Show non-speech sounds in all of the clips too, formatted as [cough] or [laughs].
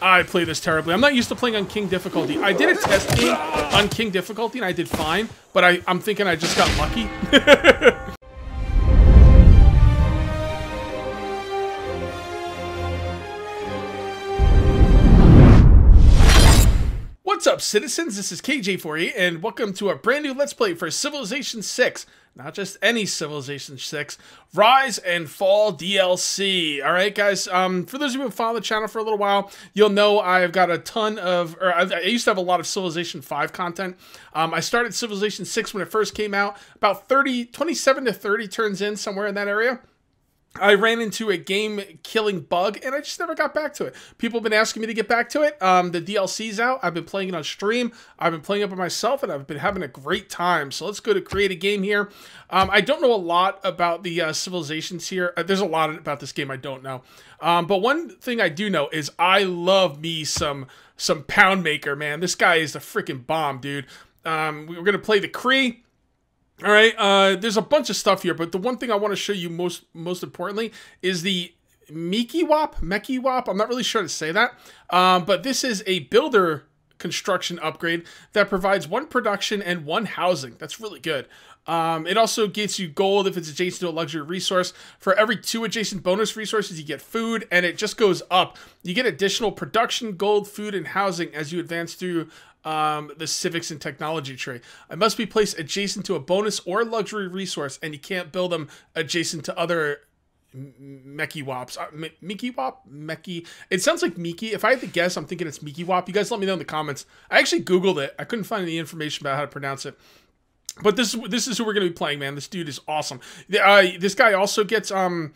I play this terribly. I'm not used to playing on King difficulty. I did a test game on King difficulty and I did fine, but I, I'm thinking I just got lucky. [laughs] What's up, citizens? This is Kage848, and welcome to a brand new Let's Play for Civilization 6. Not just any Civilization 6, Rise and Fall DLC. All right, guys, um, for those of you who follow the channel for a little while, you'll know I've got a ton of, or I, I used to have a lot of Civilization 5 content. Um, I started Civilization 6 when it first came out, about 30, 27 to 30 turns in, somewhere in that area. I ran into a game killing bug and I just never got back to it. People have been asking me to get back to it. Um, the DLC's out. I've been playing it on stream. I've been playing it by myself and I've been having a great time. So let's go to create a game here. Um, I don't know a lot about the uh, civilizations here. Uh, there's a lot about this game I don't know. Um, but one thing I do know is I love me some some Poundmaker, man. This guy is a freaking bomb, dude. Um, we're going to play the Cree. All right, uh, there's a bunch of stuff here, but the one thing I want to show you most most importantly is the Mikiwap, Mekiwap. I'm not really sure to say that, um, but this is a builder construction upgrade that provides one production and one housing. That's really good. Um, it also gets you gold if it's adjacent to a luxury resource. For every two adjacent bonus resources, you get food, and it just goes up. You get additional production, gold, food, and housing as you advance through um, the civics and technology tree. It must be placed adjacent to a bonus or luxury resource, and you can't build them adjacent to other Meki Wops. Uh, Miki Wop? Meki. It sounds like Miki. If I had to guess, I'm thinking it's Miki Wop. You guys let me know in the comments. I actually Googled it. I couldn't find any information about how to pronounce it. But this this is who we're gonna be playing, man. This dude is awesome. Uh, this guy also gets um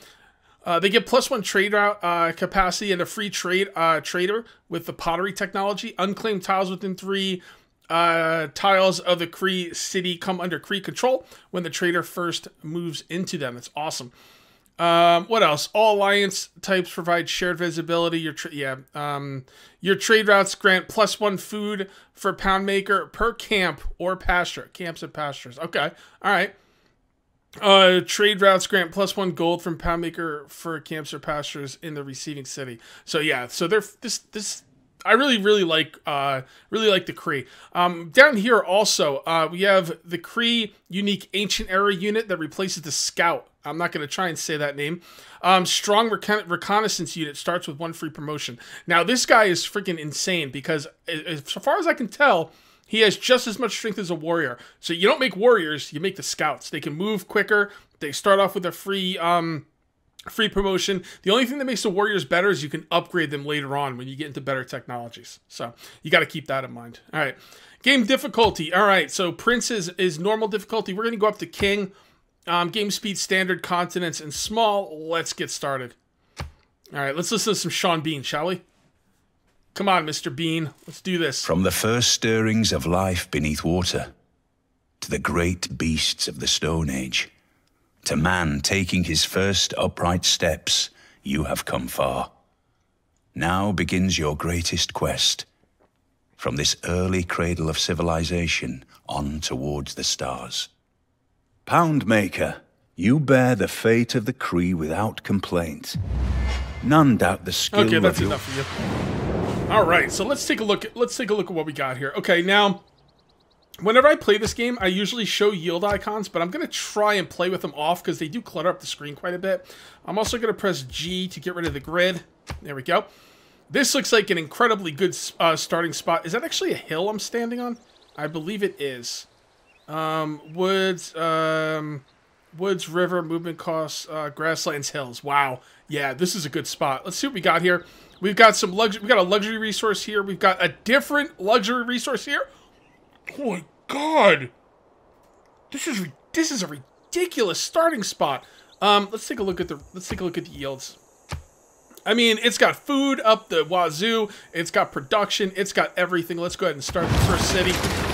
uh, they get plus one trade route uh, capacity and a free trade uh, trader with the pottery technology. Unclaimed tiles within three uh, tiles of the Cree city come under Cree control when the trader first moves into them. It's awesome. Um, what else? All alliance types provide shared visibility. Your yeah, um, your trade routes grant plus one food for Poundmaker per camp or pasture. Camps and pastures. Okay, all right. Uh, trade routes grant plus one gold from Poundmaker for camps or pastures in the receiving city. So yeah, so they're this this I really, really like, uh, really like the Cree. Um, down here also, uh, we have the Cree unique ancient era unit that replaces the Scout. I'm not going to try and say that name. Um, strong recon reconnaissance unit starts with one free promotion. Now, this guy is freaking insane because, as far as I can tell, he has just as much strength as a warrior. So you don't make warriors, you make the scouts. They can move quicker. They start off with a free um, free promotion. The only thing that makes the warriors better is you can upgrade them later on when you get into better technologies. So you got to keep that in mind. All right. Game difficulty. All right. So Prince is, is normal difficulty. We're going to go up to King. Um, game speed, standard, continents, and small. Let's get started. All right. Let's listen to some Sean Bean, shall we? Come on, Mr. Bean. Let's do this. From the first stirrings of life beneath water to the great beasts of the Stone Age to man taking his first upright steps, you have come far. Now begins your greatest quest. From this early cradle of civilization on towards the stars. Poundmaker, you bear the fate of the Cree without complaint. None doubt the skill okay, that's of enough for you. All right, so let's take a look. At, let's take a look at what we got here. Okay, now Whenever I play this game, I usually show yield icons, but I'm going to try and play with them off because they do clutter up the screen quite a bit. I'm also going to press G to get rid of the grid. There we go. This looks like an incredibly good uh, starting spot. Is that actually a hill I'm standing on? I believe it is. Um, woods, um, woods, river, movement costs, uh, grasslands, hills. Wow. Yeah, this is a good spot. Let's see what we got here. We've got some luxury. We've got a luxury resource here. We've got a different luxury resource here. Oh my god! This is this is a ridiculous starting spot. Um, let's take a look at the let's take a look at the yields. I mean, it's got food up the wazoo. It's got production. It's got everything. Let's go ahead and start the first city.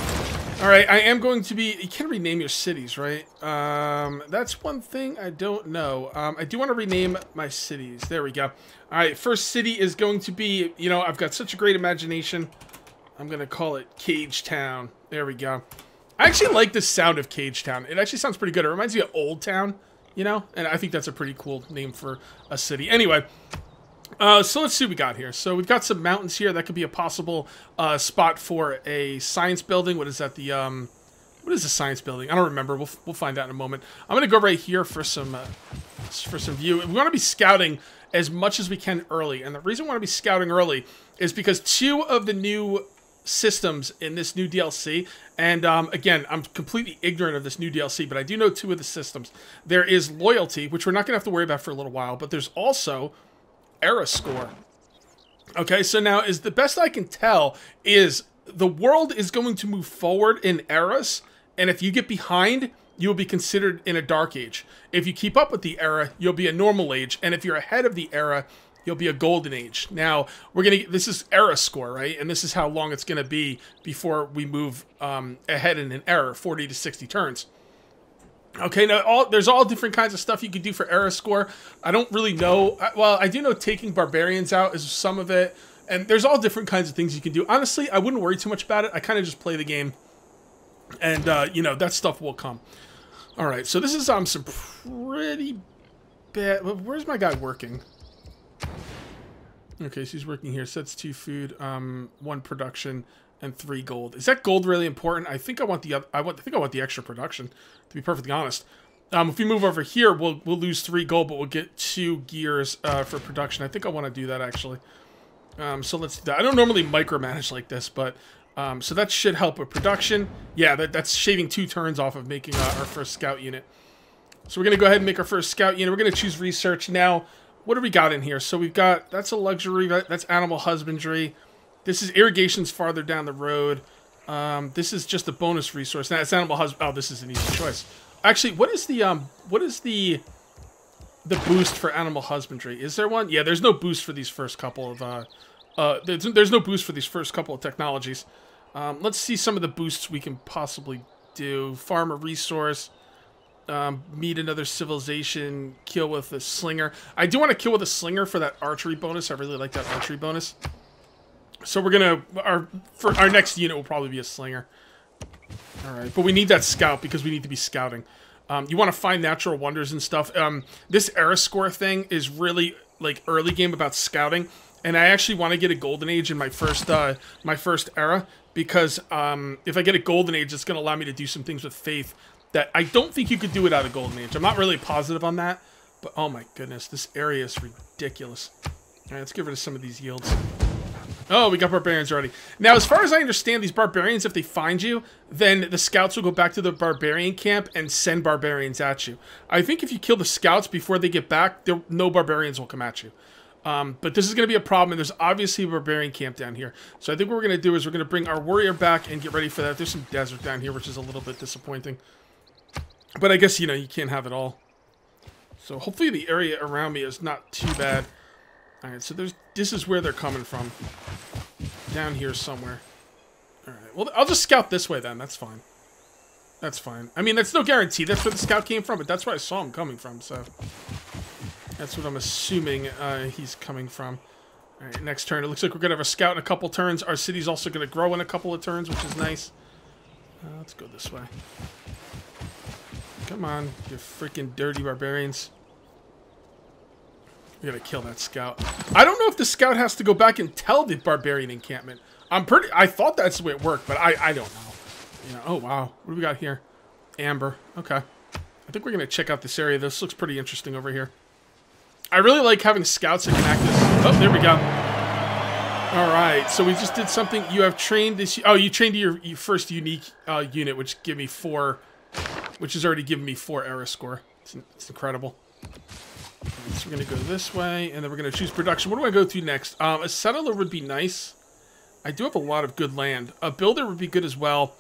All right, I am going to be. You can rename your cities, right? Um, that's one thing I don't know. Um, I do want to rename my cities. There we go. All right, first city is going to be. You know, I've got such a great imagination. I'm gonna call it Cage Town. There we go. I actually like the sound of Cage Town. It actually sounds pretty good. It reminds me of Old Town, you know? And I think that's a pretty cool name for a city. Anyway, Uh, so let's see what we got here. So we've got some mountains here. That could be a possible uh, spot for a science building. What is that? The um, what is a science building? I don't remember. We'll, we'll find out in a moment. I'm gonna go right here for some uh, for some view. We want to be scouting as much as we can early, and the reason we want to be scouting early is because two of the new systems in this new DLC, and um, again, I'm completely ignorant of this new DLC, but I do know two of the systems. There is loyalty, which we're not gonna have to worry about for a little while, but there's also era score. Okay, so now is the best I can tell is the world is going to move forward in eras, and if you get behind, you will be considered in a dark age. If you keep up with the era, you'll be a normal age, and if you're ahead of the era, you'll be a golden age. Now we're gonna this is era score, right? And this is how long it's gonna be before we move um, ahead in an era, 40 to 60 turns. Okay, now all there's all different kinds of stuff you can do for era score. I don't really know. Well, I do know taking barbarians out is some of it, and there's all different kinds of things you can do. Honestly, I wouldn't worry too much about it. I kind of just play the game, and uh, you know that stuff will come. All right, so this is um some pretty bad. Where's my guy working? Okay, so he's working here. Sets two food, um, one production, and three gold. Is that gold really important? I think I want the I want I think I want the extra production. To be perfectly honest, um, if we move over here, we'll we'll lose three gold, but we'll get two gears uh, for production. I think I want to do that actually. Um, so let's do that. I don't normally micromanage like this, but um, so that should help with production. Yeah, that, that's shaving two turns off of making uh, our first scout unit. So we're gonna go ahead and make our first scout unit. We're gonna choose research now what do we got in here? So we've got, that's a luxury, that's animal husbandry. This is irrigation's farther down the road. Um, this is just a bonus resource. Now it's animal husband. Oh, this is an easy choice. Actually, what is the um, what is the the boost for animal husbandry? Is there one? Yeah, there's no boost for these first couple of uh, uh, there's, there's no boost for these first couple of technologies. Um, let's see some of the boosts we can possibly do. Farmer resource um, meet another civilization, kill with a slinger. I do want to kill with a slinger for that archery bonus. I really like that archery bonus. So we're gonna our for our next unit will probably be a slinger. All right, but we need that scout because we need to be scouting. Um, you want to find natural wonders and stuff. Um, this era score thing is really like early game about scouting, and I actually want to get a golden age in my first uh, my first era because um, if I get a golden age, it's going to allow me to do some things with faith that I don't think you could do without a golden age. I'm not really positive on that, but oh my goodness, this area is ridiculous. All right, let's get rid of some of these yields. Oh, we got barbarians already. Now, as far as I understand, these barbarians, if they find you, then the scouts will go back to the barbarian camp and send barbarians at you. I think if you kill the scouts before they get back, there, no barbarians will come at you. Um, but this is going to be a problem, and there's obviously a barbarian camp down here. So I think what we're going to do is we're going to bring our warrior back and get ready for that. There's some desert down here, which is a little bit disappointing. But I guess, you know, you can't have it all. So hopefully the area around me is not too bad. Alright, so there's this is where they're coming from. Down here somewhere. Alright, well, I'll just scout this way then. That's fine. That's fine. I mean, that's no guarantee that's where the scout came from, but that's where I saw him coming from, so... That's what I'm assuming uh, he's coming from. Alright, next turn. It looks like we're going to have a scout in a couple turns. Our city's also going to grow in a couple of turns, which is nice. Uh, let's go this way. Come on, you freaking dirty barbarians. We gotta kill that scout. I don't know if the scout has to go back and tell the barbarian encampment. I'm pretty... I thought that's the way it worked, but I, I don't know. You know. Oh, wow. What do we got here? Amber. Okay. I think we're gonna check out this area. This looks pretty interesting over here. I really like having scouts that can act as... Oh, there we go. All right, so we just did something. You have trained this... Oh, you trained your, your first unique uh, unit, which give me four which has already given me four error score. It's, it's incredible. We're going to go this way, and then we're going to choose production. What do I go to next? Um, a settler would be nice. I do have a lot of good land. A builder would be good as well.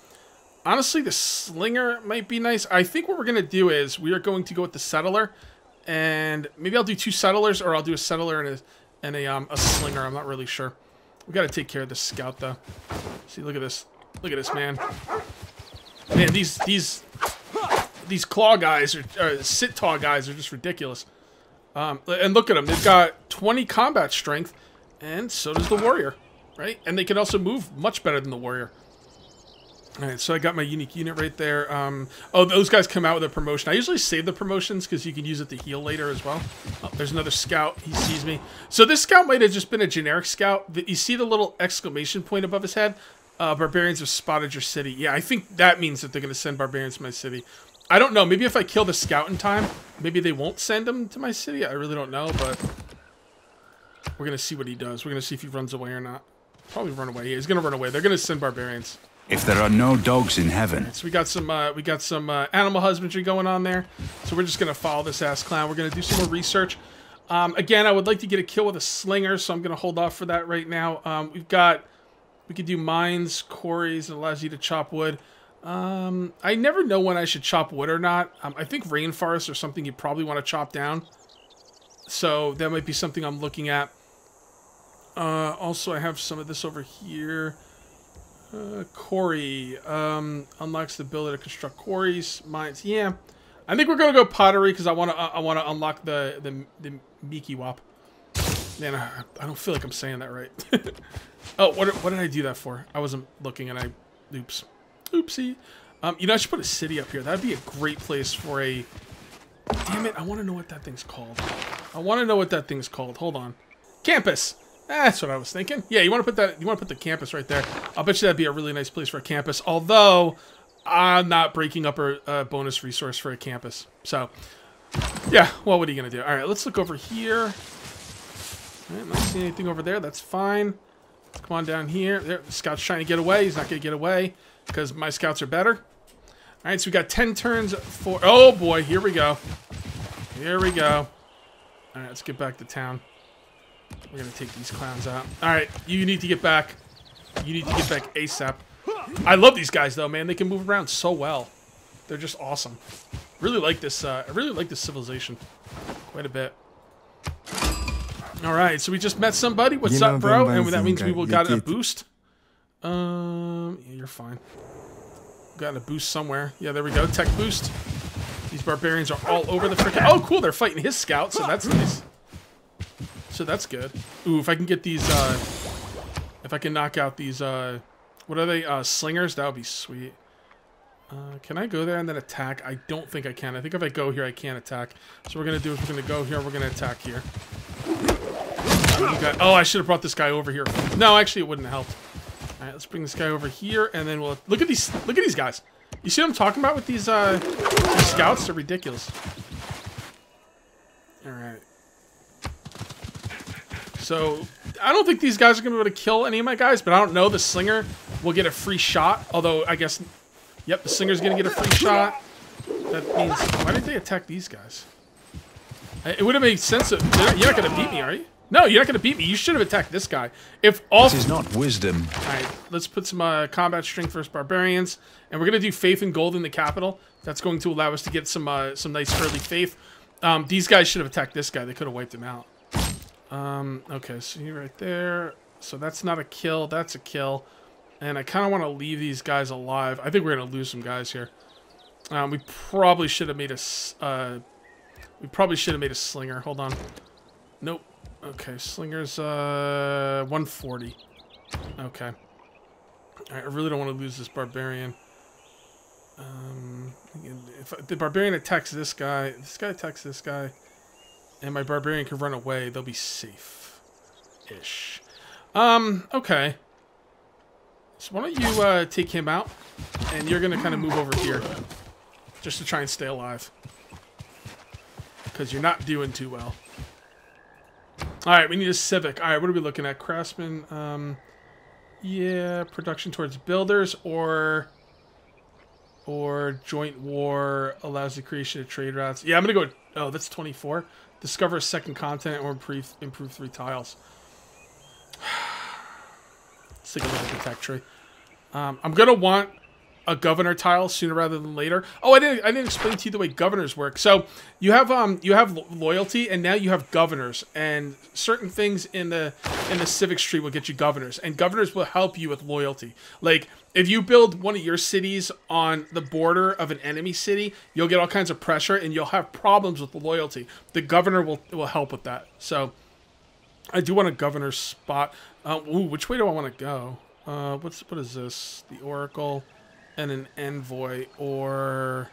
Honestly, the slinger might be nice. I think what we're going to do is we are going to go with the settler, and maybe I'll do two settlers, or I'll do a settler and a, and a, um, a slinger. I'm not really sure. we got to take care of the scout, though. See, look at this. Look at this, man. Man, these these these claw guys or, or Sitaw guys are just ridiculous. Um, and look at them; they've got 20 combat strength, and so does the warrior, right? And they can also move much better than the warrior. All right, so I got my unique unit right there. Um, oh, those guys come out with a promotion. I usually save the promotions because you can use it to heal later as well. Oh, there's another scout. He sees me. So this scout might have just been a generic scout. You see the little exclamation point above his head? Uh, barbarians have spotted your city. Yeah, I think that means that they're going to send barbarians to my city. I don't know. Maybe if I kill the scout in time, maybe they won't send him to my city. I really don't know, but we're going to see what he does. We're going to see if he runs away or not. Probably run away. Yeah, he's going to run away. They're going to send barbarians. If there are no dogs in heaven, So we got some uh, we got some uh, animal husbandry going on there. So we're just gonna follow this ass clown. We're gonna do some more research. Um, again, I would like to get a kill with a slinger, so I'm gonna hold off for that right now. Um, we've got we could do mines, quarries, it allows you to chop wood. Um, I never know when I should chop wood or not. Um, I think rainforest or something you probably want to chop down. So that might be something I'm looking at. Uh, also, I have some of this over here. Uh, quarry um, unlocks the ability to construct quarries, mines. Yeah, I think we're gonna go pottery because I want to. I want to unlock the the the Miki Wop. Man, I, I don't feel like I'm saying that right. [laughs] oh, what what did I do that for? I wasn't looking and I, oops, oopsie. Um, you know, I should put a city up here. That'd be a great place for a. Damn it! I want to know what that thing's called. I want to know what that thing's called. Hold on, campus. That's what I was thinking. Yeah, you want to put that. You want to put the campus right there. I'll bet you that'd be a really nice place for a campus. Although, I'm not breaking up a, a bonus resource for a campus. So, yeah. Well, what are you gonna do? All right, let's look over here. I'm not seeing anything over there. That's fine. Come on down here. There, scout's trying to get away. He's not gonna get away because my scouts are better. All right, so we got 10 turns for. Oh boy, here we go. Here we go. All right, let's get back to town. We're gonna take these clowns out. All right, you need to get back. You need to get back ASAP. I love these guys though, man. They can move around so well. They're just awesome. Really like this. Uh, I really like this civilization quite a bit. All right, so we just met somebody. What's up, bro? And that means we will got a boost. Um, yeah, you're fine. Got a boost somewhere. Yeah, there we go. Tech boost. These barbarians are all over the freaking. Oh, cool. They're fighting his scout, so that's nice. So that's good. Ooh, if I can get these, uh, if I can knock out these, uh, what are they? Uh, slingers. That would be sweet. Uh, can I go there and then attack? I don't think I can. I think if I go here, I can't attack. So we're gonna do is we're gonna go here. We're gonna attack here. Oh, I should have brought this guy over here. No, actually, it wouldn't have helped. All right, let's bring this guy over here, and then we'll look at these. Look at these guys. You see what I'm talking about with these uh, scouts? They're ridiculous. All right. So I don't think these guys are gonna be able to kill any of my guys, but I don't know. The slinger will get a free shot. Although I guess, yep, the slinger's gonna get a free shot. That means why did they attack these guys? It would have made sense. That, you're not gonna beat me, are you? No, you're not gonna beat me. You should have attacked this guy. If all this is not wisdom. all right, let's put some uh, combat strength versus barbarians, and we're gonna do faith and gold in the capital. That's going to allow us to get some uh, some nice early faith. Um, these guys should have attacked this guy. They could have wiped him out. Um, okay, so you right there. So that's not a kill. That's a kill. And I kind of want to leave these guys alive. I think we're gonna lose some guys here. Um, we probably should have made a. Uh, we probably should have made a slinger. Hold on. Nope. Okay, slinger's uh 140. Okay. Alright, I really don't want to lose this barbarian. Um, if the barbarian attacks this guy, this guy attacks this guy, and my barbarian can run away, they'll be safe. Ish. Um, okay. So why don't you uh, take him out, and you're gonna kind of move over here, just to try and stay alive. Because you're not doing too well. Alright, we need a civic. Alright, what are we looking at? Craftsman, um... Yeah, production towards builders or or joint war allows the creation of trade routes. Yeah, I'm gonna go. Oh, that's 24. Discover a second continent or improve improve three tiles. [sighs] Let's take a look at the tech tree. Um, I'm gonna want a governor tile sooner rather than later. Oh, I didn't I didn't explain to you the way governors work. So you have um you have lo- loyalty and now you have governors and certain things in the in the civic tree will get you governors and governors will help you with loyalty. Like if you build one of your cities on the border of an enemy city, you'll get all kinds of pressure and you'll have problems with the loyalty. The governor will will help with that. So I do want a governor spot. Uh, ooh, which way do I want to go? Uh, what's what is this? The Oracle. And an envoy or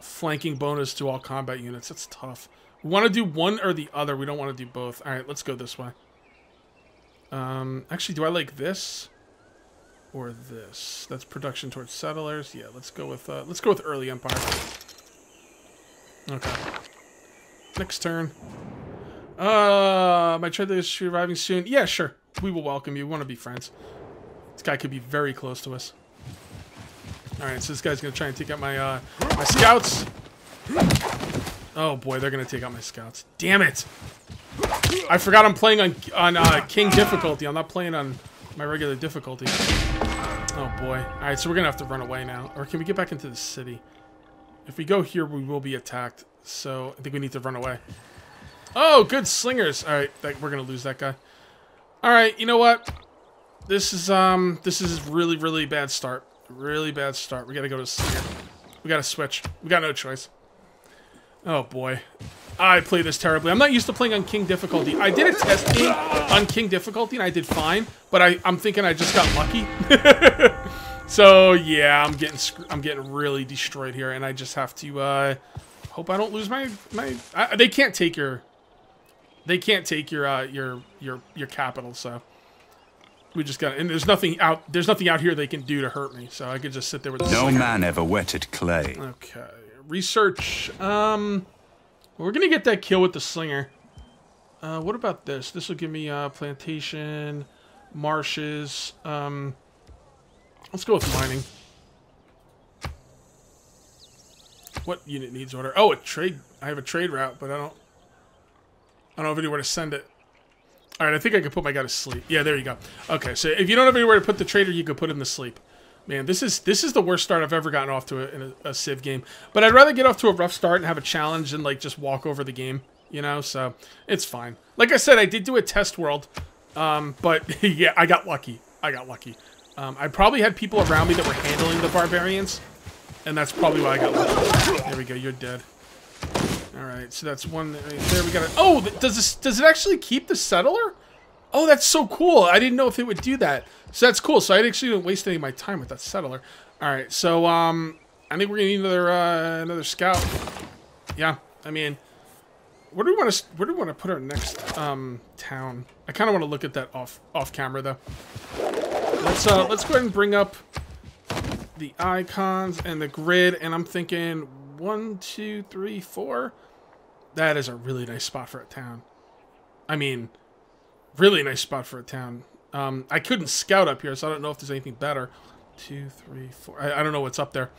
flanking bonus to all combat units. That's tough. We want to do one or the other. We don't want to do both. All right, let's go this way. Um, actually, do I like this or this? That's production towards settlers. Yeah, let's go with uh, let's go with early empire. Okay. Next turn. Uh, my trade is arriving soon. Yeah, sure. We will welcome you. We want to be friends. This guy could be very close to us. All right, so this guy's gonna try and take out my uh, my scouts. Oh boy, they're gonna take out my scouts. Damn it! I forgot I'm playing on on uh, King difficulty. I'm not playing on my regular difficulty. Oh boy. All right, so we're gonna have to run away now, or can we get back into the city? If we go here, we will be attacked. So I think we need to run away. Oh, good slingers. All right, we're gonna lose that guy. All right, you know what? This is um, this is really really bad start. Really bad start. We gotta go to slinger. We gotta switch. We got no choice. Oh boy. I play this terribly. I'm not used to playing on King difficulty. I did a testing on King difficulty and I did fine, but I, I'm thinking I just got lucky. [laughs] so yeah, I'm getting I'm getting really destroyed here, and I just have to uh, hope I don't lose my my. I, they can't take your. They can't take your uh, your your your capital, so we just got. And there's nothing out. There's nothing out here they can do to hurt me, so I could just sit there with. The no man ever wetted clay. Okay, research. Um. We're gonna get that kill with the slinger. Uh, what about this? This will give me uh, plantation, marshes. Um, let's go with mining. What unit needs order? Oh, a trade. I have a trade route, but I don't. I don't have anywhere to send it. All right, I think I can put my guy to sleep. Yeah, there you go. Okay, so if you don't have anywhere to put the trader, you can put him to sleep. Man, this is this is the worst start I've ever gotten off to a, in a, a, Civ game. But I'd rather get off to a rough start and have a challenge and like just walk over the game, you know. So it's fine. Like I said, I did do a test world, um, but [laughs] yeah, I got lucky. I got lucky. Um, I probably had people around me that were handling the barbarians, and that's probably why I got lucky. There we go. You're dead. All right, so that's one. Right there we got it. Oh, does this does it actually keep the settler? Oh, that's so cool. I didn't know if it would do that. So that's cool. So I actually didn't waste any of my time with that settler. All right, so um, I think we're gonna need another uh, another scout. Yeah, I mean, where do we want to where do we want to put our next um town? I kind of want to look at that off off camera though. Let's uh let's go ahead and bring up the icons and the grid, and I'm thinking one, two, three, four. That is a really nice spot for a town. I mean, really nice spot for a town. Um, I couldn't scout up here, so I don't know if there's anything better. Two, three, four. I, I don't know what's up there.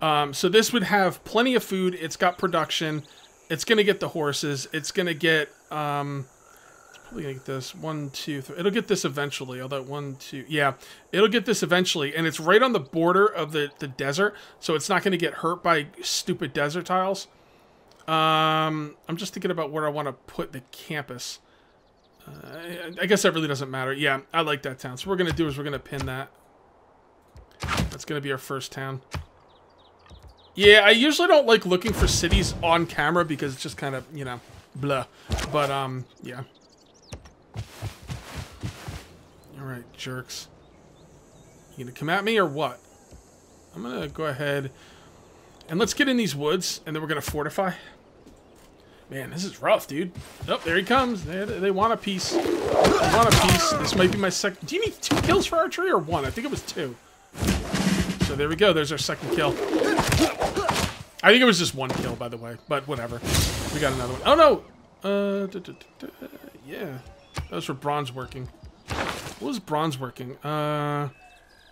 Um, so this would have plenty of food. It's got production. It's gonna get the horses. It's gonna get. Um, probably gonna get this one, two, three. It'll get this eventually. Although one, two, yeah, it'll get this eventually, and it's right on the border of the the desert, so it's not gonna get hurt by stupid desert tiles. Um, I'm just thinking about where I want to put the campus. Uh, I guess that really doesn't matter. Yeah, I like that town. So what we're to do is we're to pin that. That's to be our first town. Yeah, I usually don't like looking for cities on camera because it's just kind of, you know, blah. But, um, yeah. Alright, jerks. You gonna come at me or what? I'm gonna go ahead and let's get in these woods and then we're gonna fortify. Man, this is rough, dude. Oh, there he comes. They, they want a piece. They want a piece. This might be my second. Do you need two kills for archery or one? I think it was two. So there we go. There's our second kill. I think it was just one kill, by the way. But whatever. We got another one. Oh, no. Uh, da, da, da, yeah. Was for bronze working. What was bronze working? Uh,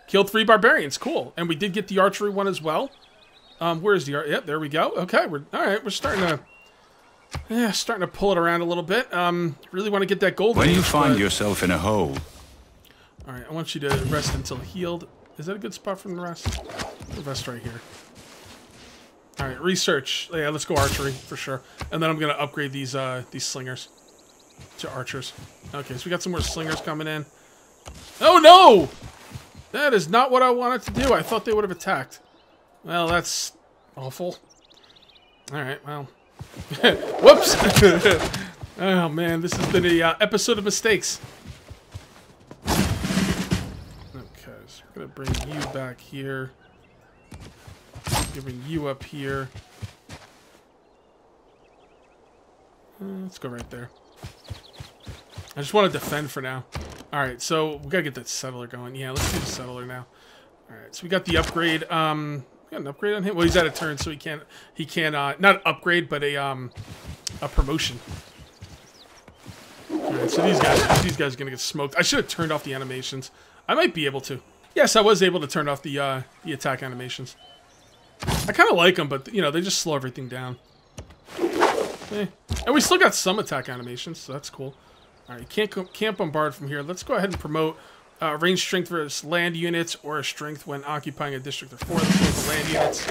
killed three barbarians. Cool. And we did get the archery one as well. Um, where's the art? Yep, there we go. Okay, we're all right. We're starting to yeah, starting to pull it around a little bit. Um, really want to get that gold. When you find but... yourself in a hole. All right, I want you to rest until healed. Is that a good spot for the rest? The rest right here. All right, research. Yeah, let's go archery for sure. And then I'm gonna upgrade these uh these slingers to archers. Okay, so we got some more slingers coming in. Oh no! That is not what I wanted to do. I thought they would have attacked. Well, that's awful. All right, well, [laughs] Whoops! [laughs] oh man, this has been a uh, episode of mistakes. Okay, guys. I'm gonna bring you back here. Giving you up here. Uh, let's go right there. I just want to defend for now. Alright, so we gotta get that settler going. Yeah, let's do the settler now. Alright, so we got the upgrade. Um got an upgrade on him? Well he's out of turn, so he can't he can't uh not upgrade, but a um a promotion. Alright, so these guys these guys are gonna get smoked. I should have turned off the animations. I might be able to. Yes, I was able to turn off the uh the attack animations. I kinda like them, but you know, they just slow everything down. Eh. And we still got some attack animations, so that's cool. All right, can't can't bombard from here. Let's go ahead and promote uh, range strength for land units or a strength when occupying a district or four. Land units.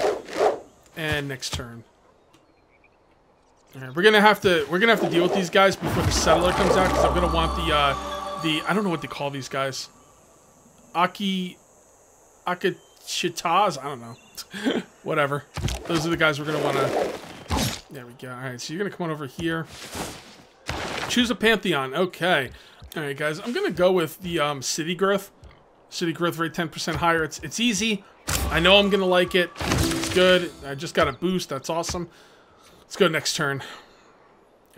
And next turn. All right, we're gonna have to we're gonna have to deal with these guys before the settler comes out because I'm gonna want the uh, the I don't know what they call these guys. Aki, Akachitas. I don't know. [laughs] Whatever. Those are the guys we're gonna want to. There we go. All right, so you're gonna come on over here. Choose a Pantheon. Okay. All right, guys. I'm going to go with the um, City Growth. City Growth rate 10% higher. It's, it's easy. I know I'm going to like it. It's good. I just got a boost. That's awesome. Let's go next turn.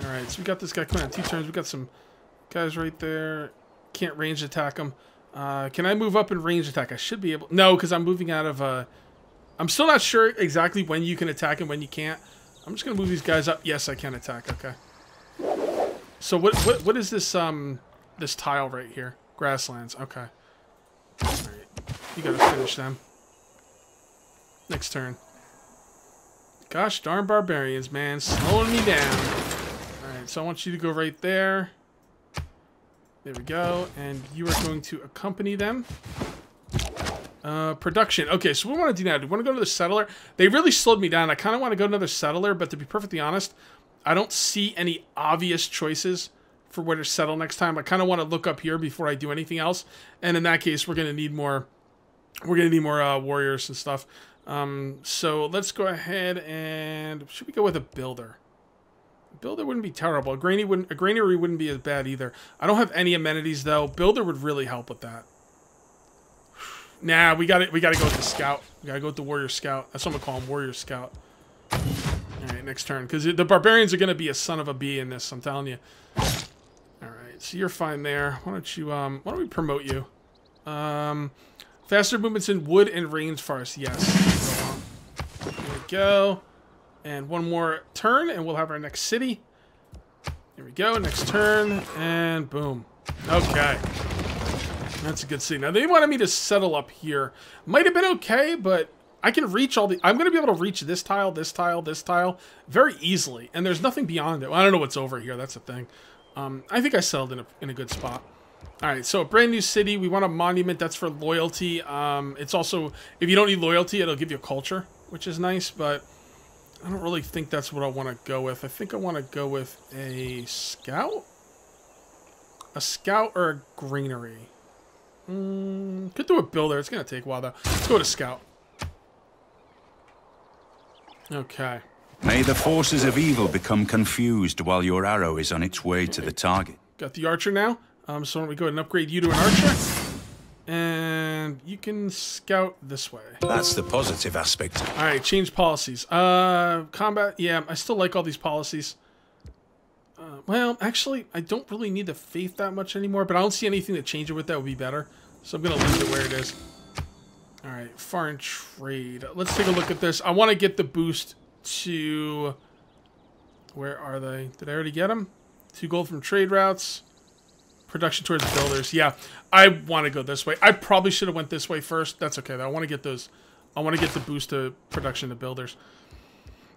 All right, so we got this guy coming on two turns. We got some guys right there. Can't range attack them. Uh, can I move up and range attack? I should be able... No, because I'm moving out of... Uh, I'm still not sure exactly when you can attack and when you can't. I'm just going to move these guys up. Yes, I can attack. Okay. So what what what is this um this tile right here? Grasslands. Okay. Right. You gotta finish them. Next turn. Gosh darn barbarians, man, slowing me down. All right, so I want you to go right there. There we go, and you are going to accompany them. Uh, production. Okay, so we want to do now. Do we want to go to the settler? They really slowed me down. I kind of want to go to another settler, but to be perfectly honest, I don't see any obvious choices for where to settle next time. I kind of want to look up here before I do anything else. And in that case, we're going to need more. We're going to need more uh, warriors and stuff. Um, so let's go ahead and should we go with a builder? Builder wouldn't be terrible. A wouldn't. A granary wouldn't be as bad either. I don't have any amenities though. Builder would really help with that. Nah, we got it. We got to go with the scout. We got to go with the warrior scout. That's what I'm gonna call him, warrior scout. All right, next turn. Because the barbarians are going to be a son of a bee in this, I'm telling you. All right, so you're fine there. Why don't you, um, why don't we promote you? Um, faster movements in wood and rainforest. Yes. There we go. And one more turn, and we'll have our next city. Here we go. Next turn, and boom. Okay. That's a good city. Now, they wanted me to settle up here. Might have been okay, but I can reach all the... I'm going to be able to reach this tile, this tile, this tile very easily. And there's nothing beyond it. Well, I don't know what's over here. That's the thing. Um, I think I settled in a, in a good spot. All right, so a brand new city. We want a monument. That's for loyalty. Um, it's also... If you don't need loyalty, it'll give you a culture, which is nice. But I don't really think that's what I want to go with. I think I want to go with a scout? A scout or a granary? Mm, could do a builder. It's going to take a while, though. Let's go to scout. Okay. May the forces of evil become confused while your arrow is on its way to the target. Got the archer now. Um, so why don't we go ahead and upgrade you to an archer? And you can scout this way. That's the positive aspect. All right, change policies. Uh, combat. Yeah, I still like all these policies. Uh, well, actually, I don't really need the faith that much anymore, but I don't see anything to change it with that would be better. So I'm going to leave it where it is. All right, foreign trade. Let's take a look at this. I want to get the boost to... Where are they? Did I already get them? Two gold from trade routes. Production towards builders. Yeah, I want to go this way. I probably should have went this way first. That's okay, though. I want to get those... I want to get the boost to production to builders.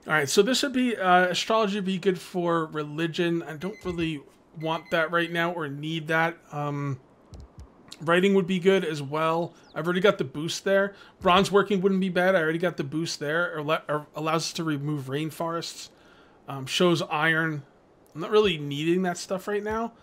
All right, so this would be... Uh, astrology would be good for religion. I don't really want that right now or need that. Um... Writing would be good as well. I've already got the boost there. Bronze working wouldn't be bad. I already got the boost there. Allows us to remove rainforests. Um, shows iron. I'm not really needing that stuff right now.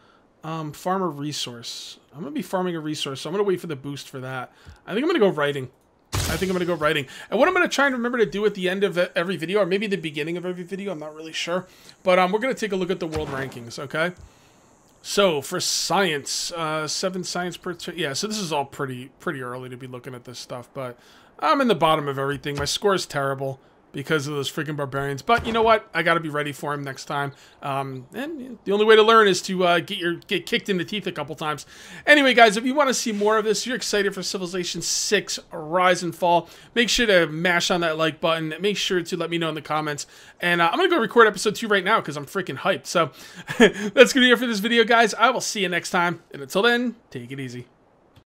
Um, farmer resource. I'm going to be farming a resource, so I'm going to wait for the boost for that. I think I'm going to go writing. I think I'm going to go writing. And what I'm going to try and remember to do at the end of every video, or maybe the beginning of every video, I'm not really sure. But um, we're going to take a look at the world rankings, okay? So for science, uh, seven science per. Yeah, so this is all pretty pretty early to be looking at this stuff, but I'm in the bottom of everything. My score is terrible because of those freaking barbarians. But you know what? I got to be ready for him next time. Um, and the only way to learn is to uh, get your get kicked in the teeth a couple times. Anyway, guys, if you want to see more of this, you're excited for Civilization 6 Rise and Fall, make sure to mash on that like button. Make sure to let me know in the comments. And uh, I'm going to go record episode 2 right now because I'm freaking hyped. So [laughs] that's going to be it for this video, guys. I will see you next time. And until then, take it easy.